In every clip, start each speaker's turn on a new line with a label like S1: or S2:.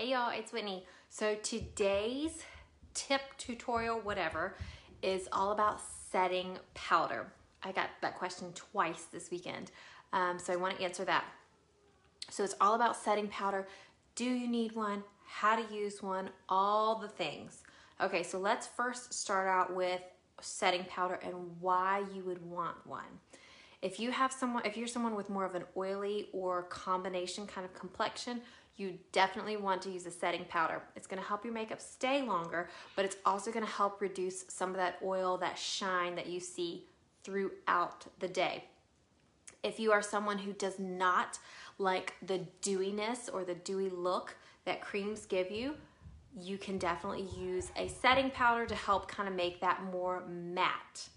S1: Hey y'all, it's Whitney. So today's tip, tutorial, whatever, is all about setting powder. I got that question twice this weekend, um, so I want to answer that. So it's all about setting powder. Do you need one? How to use one? All the things. Okay, so let's first start out with setting powder and why you would want one. If you have someone, if you're someone with more of an oily or combination kind of complexion, you definitely want to use a setting powder. It's gonna help your makeup stay longer, but it's also gonna help reduce some of that oil, that shine that you see throughout the day. If you are someone who does not like the dewiness or the dewy look that creams give you, you can definitely use a setting powder to help kind of make that more matte.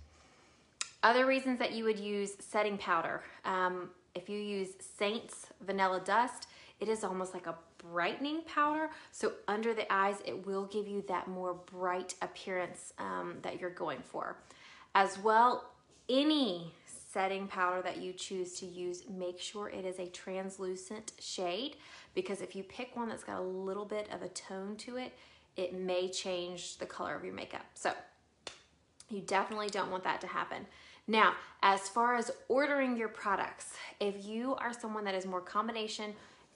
S1: Other reasons that you would use setting powder, um, if you use Seint's Vanilla Dust, it is almost like a brightening powder. So under the eyes, it will give you that more bright appearance um, that you're going for. As well, any setting powder that you choose to use, make sure it is a translucent shade because if you pick one that's got a little bit of a tone to it, it may change the color of your makeup. So you definitely don't want that to happen. Now, as far as ordering your products, if you are someone that is more combination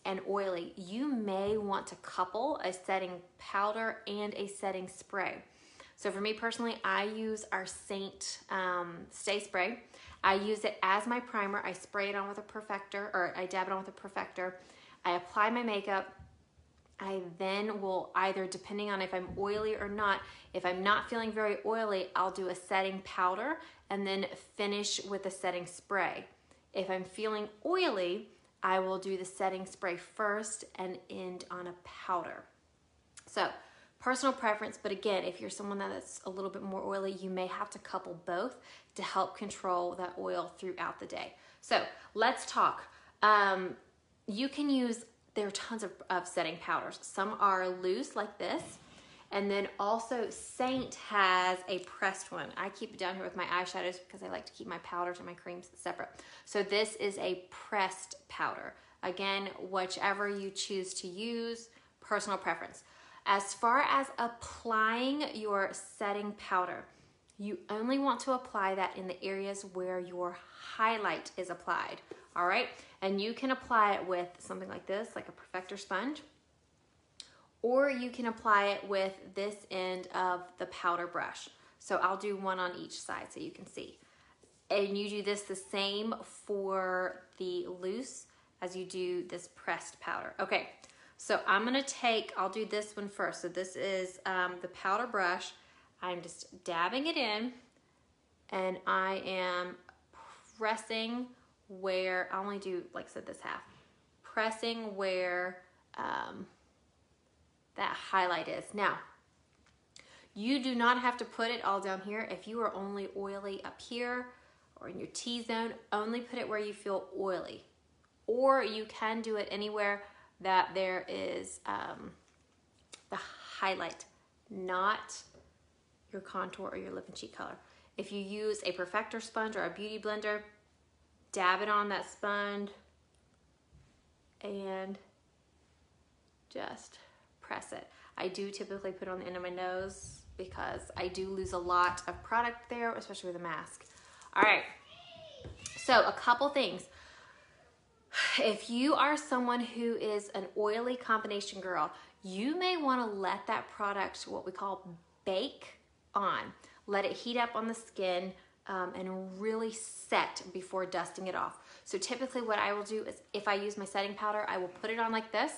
S1: and oily, you may want to couple a setting powder and a setting spray. So for me personally, I use our Seint um, Stay Spray. I use it as my primer. I spray it on with a perfector, or I dab it on with a perfector. I apply my makeup. I then will either, depending on if I'm oily or not, if I'm not feeling very oily, I'll do a setting powder and then finish with a setting spray. If I'm feeling oily, I will do the setting spray first and end on a powder. So personal preference, but again, if you're someone that's a little bit more oily, you may have to couple both to help control that oil throughout the day. So let's talk. Um, you can use, there are tons of, of setting powders. Some are loose like this, and then also Seint has a pressed one. I keep it down here with my eyeshadows because I like to keep my powders and my creams separate. So this is a pressed powder. Again, whichever you choose to use, personal preference. As far as applying your setting powder, you only want to apply that in the areas where your highlight is applied, all right? And you can apply it with something like this, like a perfector sponge, or you can apply it with this end of the powder brush. So I'll do one on each side so you can see. And you do this the same for the loose as you do this pressed powder. Okay, so I'm gonna take, I'll do this one first. So this is um, the powder brush. I'm just dabbing it in and I am pressing where, I only do, like I said, this half. Pressing where um, that highlight is. Now, you do not have to put it all down here. If you are only oily up here or in your T-zone, only put it where you feel oily. Or you can do it anywhere that there is um, the highlight, not your contour or your lip and cheek color. If you use a perfector sponge or a beauty blender, dab it on that sponge and just press it. I do typically put it on the end of my nose because I do lose a lot of product there, especially with a mask. All right, so a couple things. If you are someone who is an oily combination girl, you may wanna let that product, what we call bake on. Let it heat up on the skin um, and really set before dusting it off. So typically what I will do is if I use my setting powder, I will put it on like this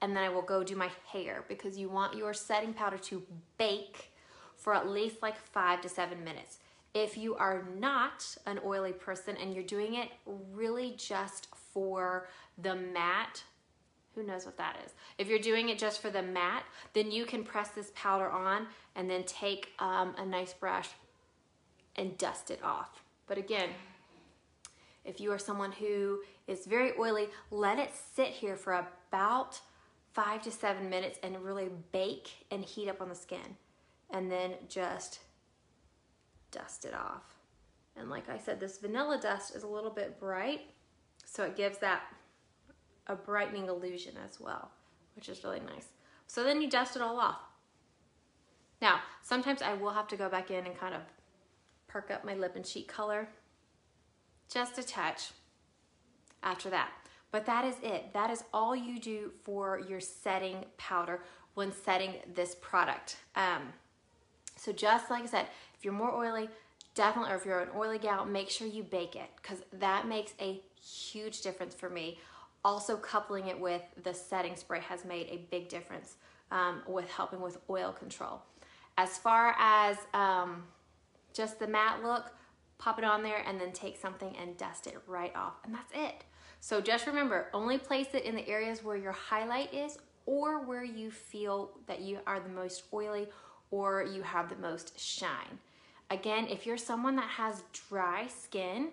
S1: and then I will go do my hair because you want your setting powder to bake for at least like five to seven minutes. If you are not an oily person and you're doing it really just for the matte, who knows what that is. If you're doing it just for the matte, then you can press this powder on and then take um, a nice brush and dust it off. But again, if you are someone who is very oily, let it sit here for about five to seven minutes and really bake and heat up on the skin. And then just dust it off. And like I said, this vanilla dust is a little bit bright, so it gives that a brightening illusion as well, which is really nice. So then you dust it all off. Now, sometimes I will have to go back in and kind of perk up my lip and cheek color. Just a touch after that. But that is it. That is all you do for your setting powder when setting this product. Um, so just like I said, if you're more oily, definitely, or if you're an oily gal, make sure you bake it because that makes a huge difference for me. Also coupling it with the setting spray has made a big difference um, with helping with oil control. As far as um, just the matte look, pop it on there and then take something and dust it right off and that's it. So just remember, only place it in the areas where your highlight is or where you feel that you are the most oily or you have the most shine. Again, if you're someone that has dry skin,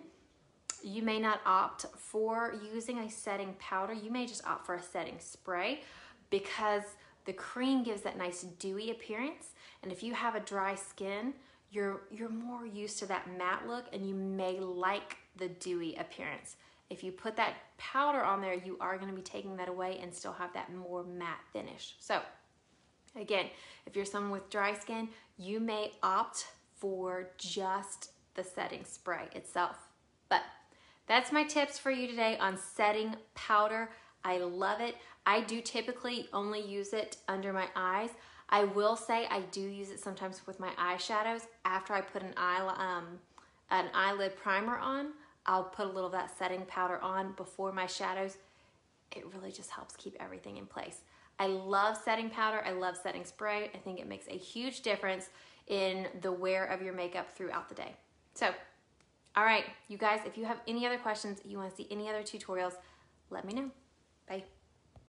S1: you may not opt for using a setting powder. You may just opt for a setting spray because the cream gives that nice dewy appearance. And if you have a dry skin, you're, you're more used to that matte look and you may like the dewy appearance. If you put that powder on there, you are gonna be taking that away and still have that more matte finish. So again, if you're someone with dry skin, you may opt for just the setting spray itself. But that's my tips for you today on setting powder. I love it. I do typically only use it under my eyes. I will say I do use it sometimes with my eyeshadows. After I put an, eye, um, an eyelid primer on, I'll put a little of that setting powder on before my shadows. It really just helps keep everything in place. I love setting powder. I love setting spray. I think it makes a huge difference in the wear of your makeup throughout the day. So all right, you guys, if you have any other questions, you wanna see any other tutorials, let me know. Bye.